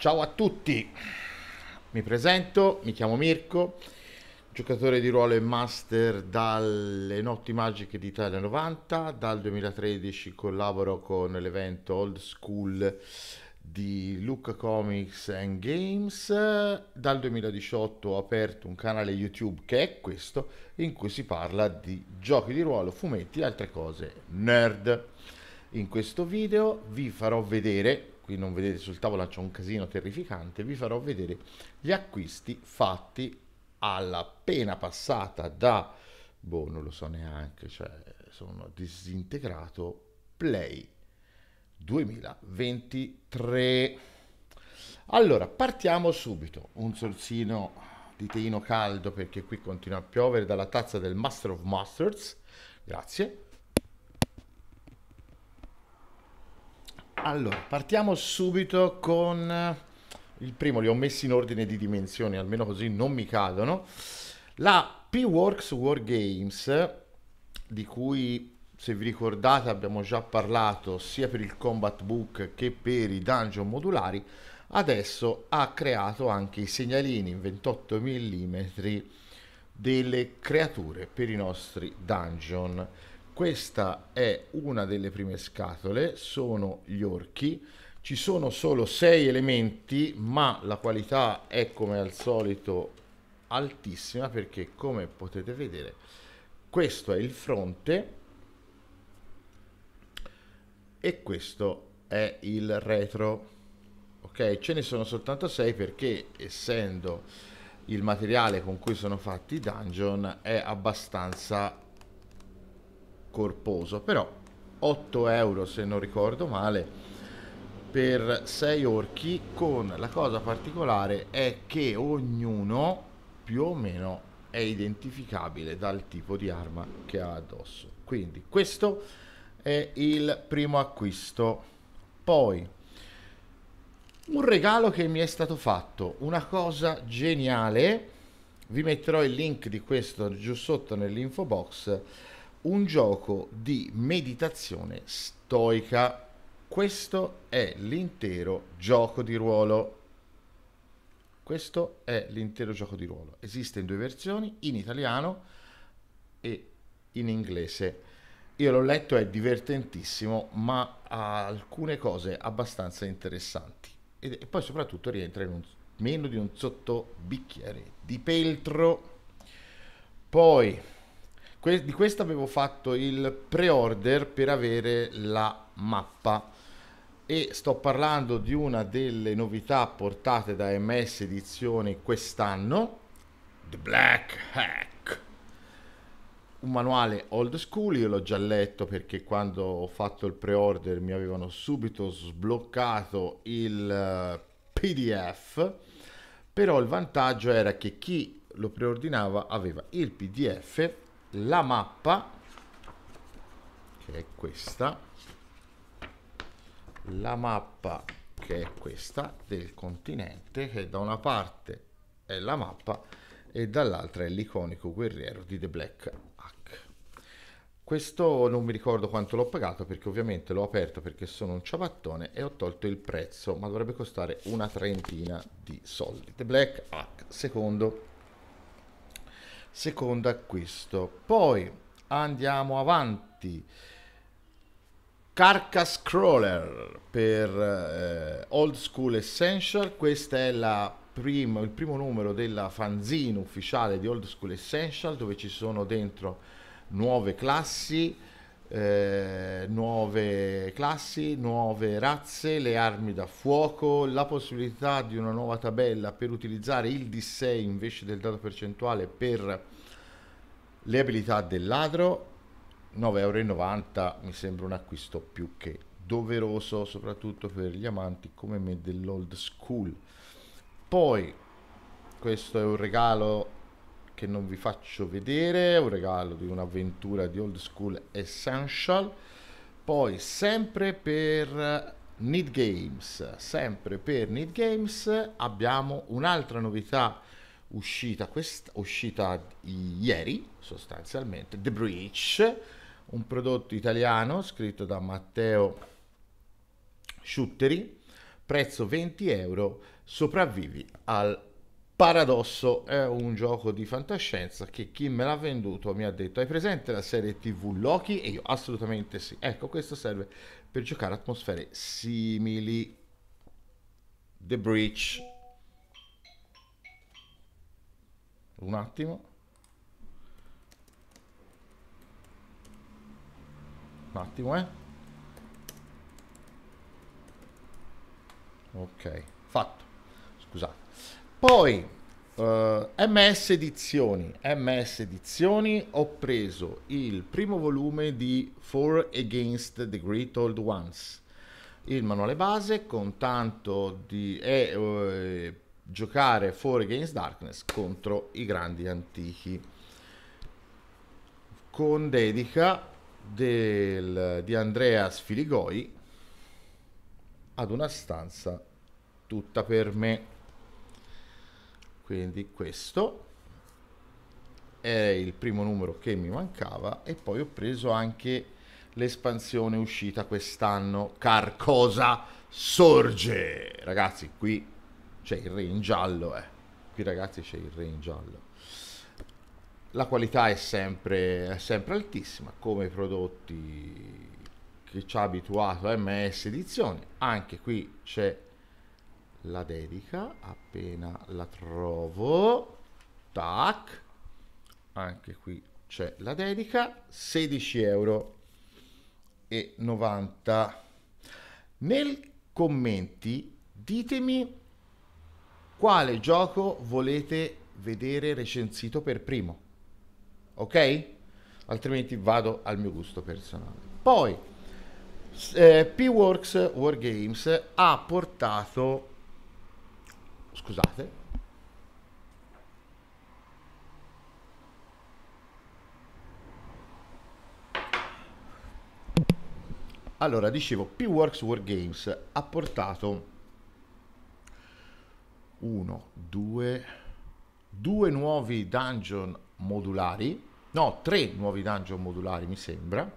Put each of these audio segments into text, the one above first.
Ciao a tutti, mi presento, mi chiamo Mirko, giocatore di ruolo e master dalle Notti Magiche d'Italia 90, dal 2013 collaboro con l'evento Old School di Luca Comics and Games, dal 2018 ho aperto un canale YouTube che è questo, in cui si parla di giochi di ruolo, fumetti e altre cose nerd. In questo video vi farò vedere qui non vedete sul tavolo c'è un casino terrificante, vi farò vedere gli acquisti fatti alla pena passata da, boh non lo so neanche, cioè sono disintegrato, Play 2023. Allora, partiamo subito, un sorsino di teino caldo perché qui continua a piovere dalla tazza del Master of Masters, grazie Allora, partiamo subito con eh, il primo, li ho messi in ordine di dimensioni, almeno così non mi cadono. La P-Works War Games, di cui se vi ricordate abbiamo già parlato sia per il Combat Book che per i dungeon modulari, adesso ha creato anche i segnalini in 28 mm delle creature per i nostri dungeon. Questa è una delle prime scatole, sono gli orchi. Ci sono solo sei elementi, ma la qualità è come al solito altissima perché come potete vedere questo è il fronte e questo è il retro. Ok, ce ne sono soltanto 6 perché essendo il materiale con cui sono fatti i dungeon è abbastanza corposo, però 8 euro se non ricordo male per 6 orchi con la cosa particolare è che ognuno più o meno è identificabile dal tipo di arma che ha addosso. Quindi questo è il primo acquisto. Poi un regalo che mi è stato fatto, una cosa geniale. Vi metterò il link di questo giù sotto nell'info box un gioco di meditazione stoica. Questo è l'intero gioco di ruolo. Questo è l'intero gioco di ruolo. Esiste in due versioni, in italiano e in inglese. Io l'ho letto, è divertentissimo, ma ha alcune cose abbastanza interessanti. E poi soprattutto rientra in un, meno di un sottobicchiere di peltro. Poi Que- di questo avevo fatto il pre-order per avere la mappa e sto parlando di una delle novità portate da MS Edizioni quest'anno, The Black Hack. Un manuale old school, io l'ho già letto perché quando ho fatto il pre-order mi avevano subito sbloccato il eh, PDF, però il vantaggio era che chi lo preordinava aveva il PDF la mappa che è questa la mappa che è questa del continente che da una parte è la mappa e dall'altra è l'iconico guerriero di The Black Hack questo non mi ricordo quanto l'ho pagato perché ovviamente l'ho aperto perché sono un ciabattone e ho tolto il prezzo ma dovrebbe costare una trentina di soldi. The Black Hack secondo secondo acquisto. Poi andiamo avanti. Carcass Crawler per eh, Old School Essential, questo è primo, il primo numero della fanzine ufficiale di Old School Essential dove ci sono dentro nuove classi, eh, nuove classi, nuove razze, le armi da fuoco, la possibilità di una nuova tabella per utilizzare il D6 invece del dato percentuale per le abilità del ladro. 9,90 euro mi sembra un acquisto più che doveroso, soprattutto per gli amanti come me dell'old school. Poi, questo è un regalo che non vi faccio vedere, un regalo di un'avventura di Old School Essential. Poi sempre per Need Games, sempre per Need Games abbiamo un'altra novità uscita, quest- uscita ieri sostanzialmente, The Breach, un prodotto italiano scritto da Matteo Sciutteri prezzo 20 euro, sopravvivi al paradosso. È un gioco di fantascienza che chi me l'ha venduto mi ha detto hai presente la serie tv Loki? E io assolutamente sì. Ecco, questo serve per giocare atmosfere simili. The Breach. Un attimo. Un attimo, eh. Ok, fatto. Scusate. Poi, eh, MS Edizioni. MS Edizioni ho preso il primo volume di Four Against the Great Old Ones. Il manuale base con tanto di... Eh, uh, giocare Four Against Darkness contro i grandi antichi. Con dedica del, di Andrea Sfiligoi ad una stanza tutta per me. Quindi questo è il primo numero che mi mancava e poi ho preso anche l'espansione uscita quest'anno Carcosa Sorge. Ragazzi, qui c'è il re in giallo, eh. Qui ragazzi c'è il re in giallo. La qualità è sempre, è sempre altissima, come i prodotti che ci ha abituato MS Edizioni. Anche qui c'è la dedica, appena la trovo. Tac. Anche qui c'è la dedica, 16 euro e 90. Nel commenti ditemi quale gioco volete vedere recensito per primo ok? Altrimenti vado al mio gusto personale. Poi eh, P-Works Wargames ha portato scusate. Allora, dicevo, P-Works Wargames ha portato uno, due, due nuovi dungeon modulari. No, tre nuovi dungeon modulari mi sembra,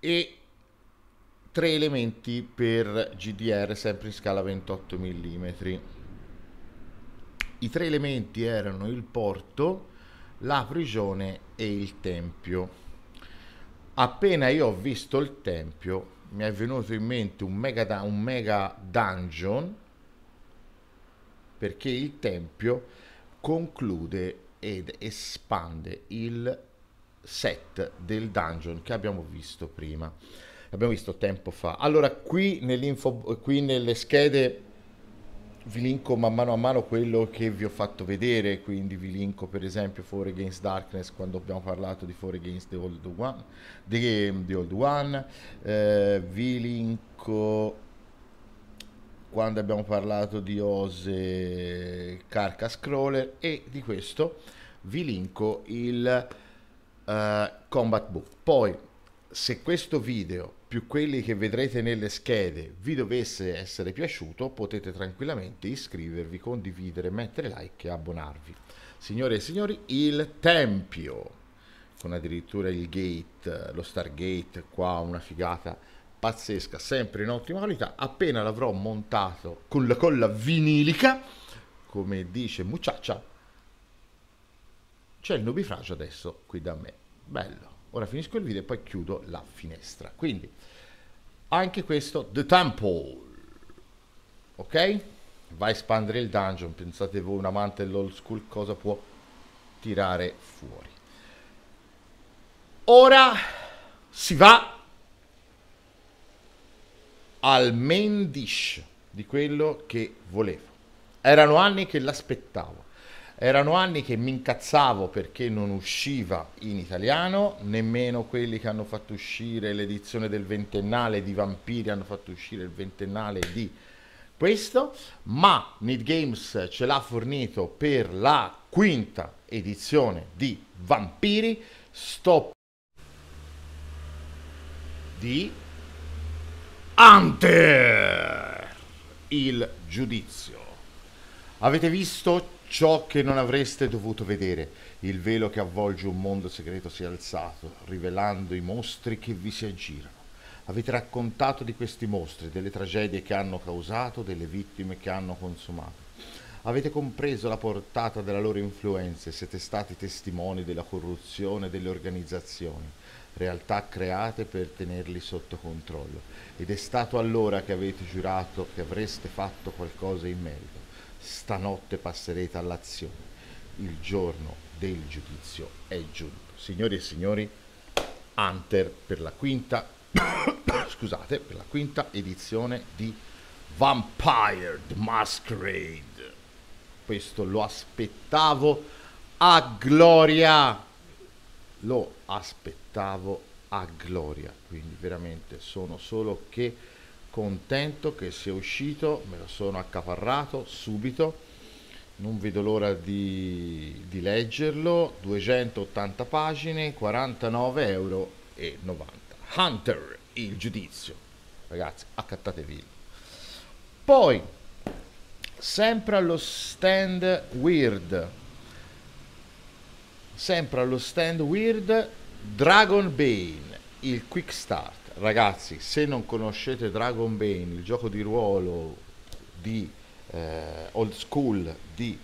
e tre elementi per GDR sempre in scala 28 mm. I tre elementi erano il porto, la prigione e il tempio. Appena io ho visto il tempio, mi è venuto in mente un mega, un mega dungeon perché il tempio conclude ed espande il set del dungeon che abbiamo visto prima abbiamo visto tempo fa allora qui qui nelle schede vi linko man mano a mano quello che vi ho fatto vedere quindi vi linko per esempio For Against Darkness quando abbiamo parlato di For Against the Old One the, the Old One eh, vi linko quando abbiamo parlato di Ose Carcass Crawler e di questo vi linko il uh, Combat Book. Poi, se questo video più quelli che vedrete nelle schede vi dovesse essere piaciuto, potete tranquillamente iscrivervi, condividere, mettere like e abbonarvi. Signore e signori, il Tempio, con addirittura il gate, lo Stargate, qua una figata pazzesca, sempre in ottima qualità. Appena l'avrò montato con la colla vinilica, come dice Mucciaccia, c'è il nubifragio adesso qui da me. Bello. Ora finisco il video e poi chiudo la finestra. Quindi, anche questo, The Temple. Ok? Va a espandere il dungeon. Pensate voi, un amante dell'old school, cosa può tirare fuori. Ora si va al main dish di quello che volevo. Erano anni che l'aspettavo. Erano anni che mi incazzavo perché non usciva in italiano, nemmeno quelli che hanno fatto uscire l'edizione del ventennale di Vampiri hanno fatto uscire il ventennale di questo, ma Need Games ce l'ha fornito per la quinta edizione di Vampiri. Stop di Hunter il giudizio. Avete visto ciò che non avreste dovuto vedere. Il velo che avvolge un mondo segreto si è alzato, rivelando i mostri che vi si aggirano. Avete raccontato di questi mostri, delle tragedie che hanno causato, delle vittime che hanno consumato. Avete compreso la portata della loro influenza e siete stati testimoni della corruzione delle organizzazioni, realtà create per tenerli sotto controllo. Ed è stato allora che avete giurato che avreste fatto qualcosa in merito. Stanotte passerete all'azione. Il giorno del giudizio è giunto. Signori e signori, Hunter per la quinta scusate, per la quinta edizione di Vampire the Masquerade. Questo lo aspettavo a gloria. Lo aspettavo a gloria. Quindi veramente sono solo che contento che sia uscito, me lo sono accaparrato subito. Non vedo l'ora di, di leggerlo. 280 pagine, 49,90 euro. Hunter, il giudizio. Ragazzi, accattatevi. Poi, sempre allo stand Weird, sempre allo stand Weird, Dragon Bane, il Quick Start. Ragazzi, se non conoscete Dragon Bane, il gioco di ruolo di eh, old school di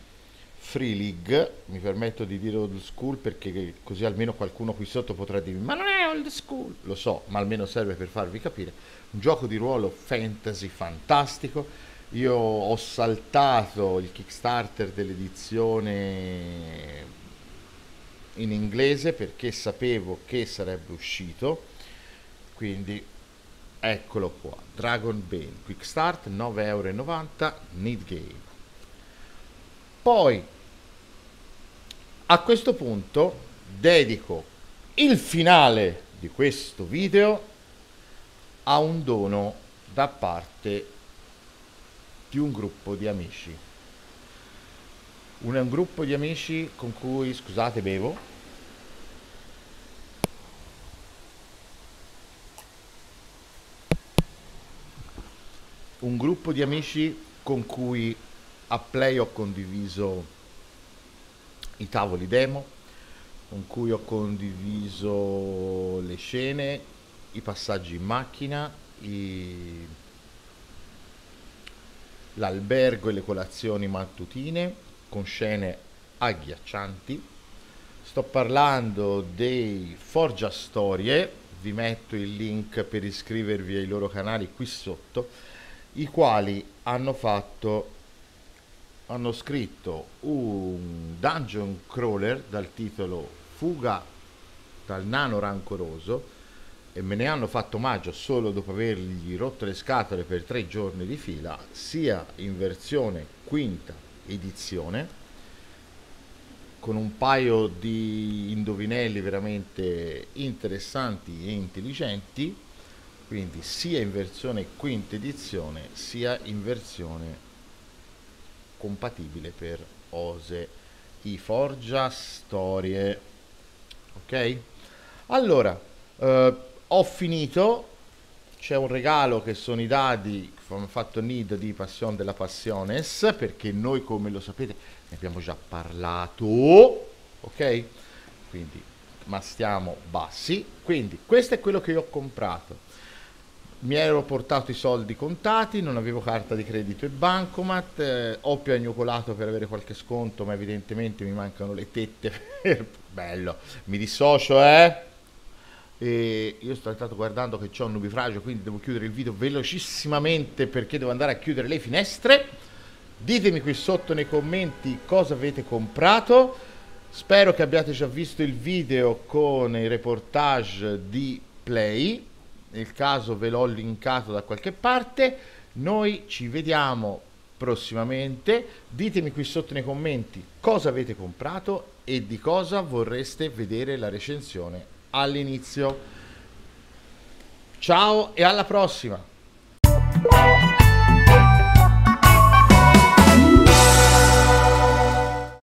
Free League, mi permetto di dire old school perché così almeno qualcuno qui sotto potrà dirmi ma non è old school, lo so, ma almeno serve per farvi capire, un gioco di ruolo fantasy fantastico, io ho saltato il Kickstarter dell'edizione in inglese perché sapevo che sarebbe uscito, quindi eccolo qua, Dragon Bane, Quick Start, 9,90 euro, Need Game. Poi a questo punto dedico il finale di questo video a un dono da parte di un gruppo di amici. Un, un gruppo di amici con cui, scusate, bevo. Un gruppo di amici con cui a Play ho condiviso i tavoli demo con cui ho condiviso le scene, i passaggi in macchina, i... l'albergo e le colazioni mattutine con scene agghiaccianti. Sto parlando dei Forgia Storie, vi metto il link per iscrivervi ai loro canali qui sotto, i quali hanno fatto hanno scritto un dungeon crawler dal titolo Fuga dal nano rancoroso e me ne hanno fatto omaggio solo dopo avergli rotto le scatole per tre giorni di fila, sia in versione quinta edizione, con un paio di indovinelli veramente interessanti e intelligenti, quindi sia in versione quinta edizione sia in versione compatibile per Ose i Forgia Storie. Ok? Allora, eh, ho finito. C'è un regalo che sono i dadi fatto Nid di Passion della Passiones, perché noi, come lo sapete, ne abbiamo già parlato. Ok? Quindi, ma stiamo bassi. Quindi, questo è quello che io ho comprato mi ero portato i soldi contati, non avevo carta di credito e bancomat, eh, ho piagnucolato per avere qualche sconto, ma evidentemente mi mancano le tette per... Bello, mi dissocio, eh? E io sto stato guardando che c'ho un nubifragio, quindi devo chiudere il video velocissimamente perché devo andare a chiudere le finestre. Ditemi qui sotto nei commenti cosa avete comprato. Spero che abbiate già visto il video con i reportage di Play nel caso ve l'ho linkato da qualche parte. Noi ci vediamo prossimamente. Ditemi qui sotto nei commenti cosa avete comprato e di cosa vorreste vedere la recensione all'inizio. Ciao e alla prossima!